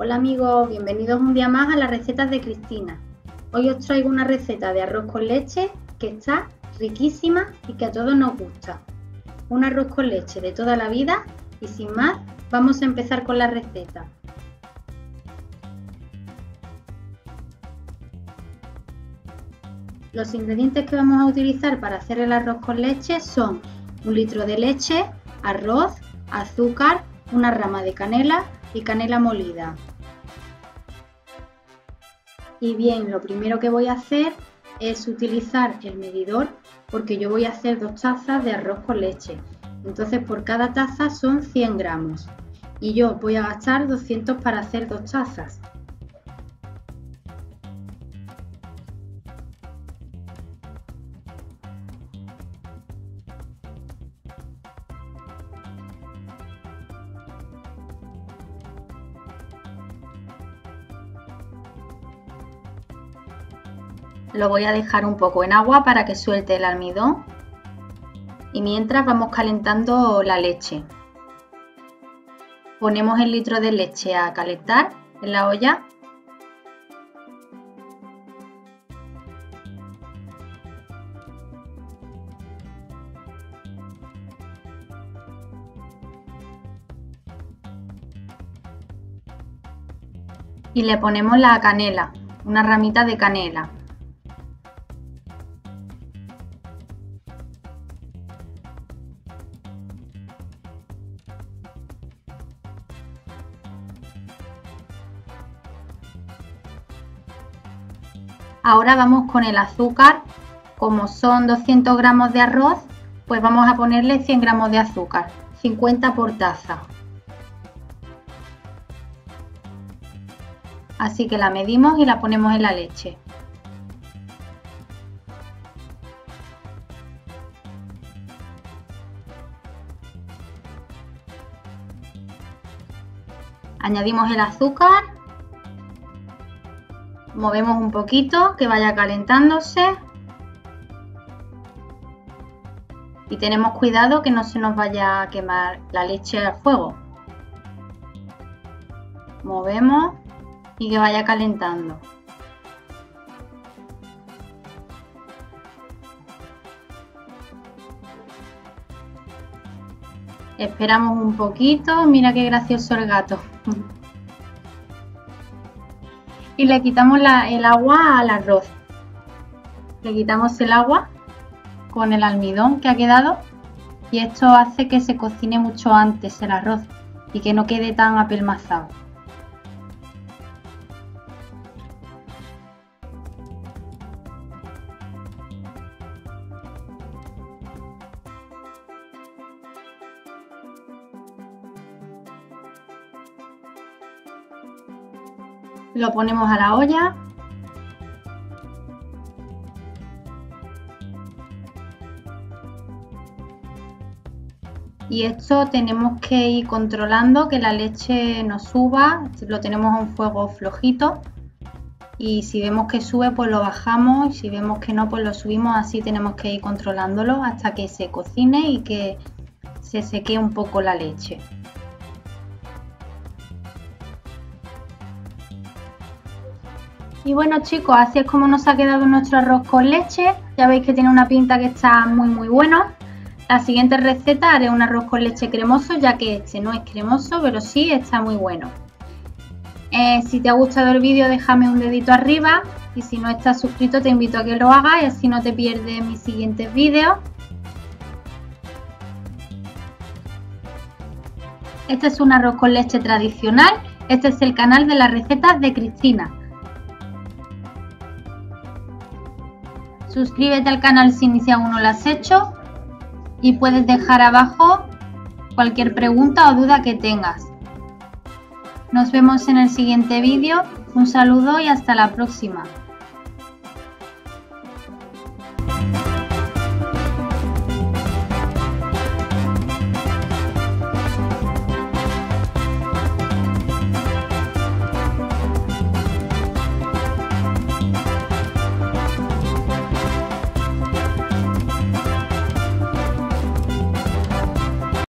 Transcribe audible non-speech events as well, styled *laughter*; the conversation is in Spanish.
Hola amigos, bienvenidos un día más a las recetas de Cristina. Hoy os traigo una receta de arroz con leche que está riquísima y que a todos nos gusta. Un arroz con leche de toda la vida y sin más, vamos a empezar con la receta. Los ingredientes que vamos a utilizar para hacer el arroz con leche son un litro de leche, arroz, azúcar, una rama de canela y canela molida. Y bien, lo primero que voy a hacer es utilizar el medidor porque yo voy a hacer dos tazas de arroz con leche. Entonces por cada taza son 100 gramos y yo voy a gastar 200 para hacer dos tazas. Lo voy a dejar un poco en agua para que suelte el almidón y mientras vamos calentando la leche. Ponemos el litro de leche a calentar en la olla. Y le ponemos la canela, una ramita de canela. Ahora vamos con el azúcar. Como son 200 gramos de arroz, pues vamos a ponerle 100 gramos de azúcar, 50 por taza. Así que la medimos y la ponemos en la leche. Añadimos el azúcar movemos un poquito, que vaya calentándose. Y tenemos cuidado que no se nos vaya a quemar la leche al fuego. Movemos y que vaya calentando. Esperamos un poquito. Mira qué gracioso el gato. *laughs* y le quitamos el agua al arroz. Le quitamos el agua con el almidón que ha quedado y esto hace que se cocine mucho antes el arroz y que no quede tan apelmazado. Lo ponemos a la olla. Y esto tenemos que ir controlando que la leche no suba, lo tenemos a un fuego flojito y si vemos que sube pues lo bajamos y si vemos que no pues lo subimos, así tenemos que ir controlándolo hasta que se cocine y que se seque un poco la leche. Y bueno chicos, así es como nos ha quedado nuestro arroz con leche. Ya veis que tiene una pinta que está muy muy bueno. La siguiente receta haré un arroz con leche cremoso, ya que este no es cremoso, pero sí está muy bueno. Eh, si te ha gustado el vídeo déjame un dedito arriba y si no estás suscrito te invito a que lo hagas y así no te pierdes mis siguientes vídeos. Este es un arroz con leche tradicional. Este es el canal de las recetas de Cristina. Suscríbete al canal si, si aún no lo has hecho y puedes dejar abajo cualquier pregunta o duda que tengas. Nos vemos en el siguiente vídeo. Un saludo y hasta la próxima.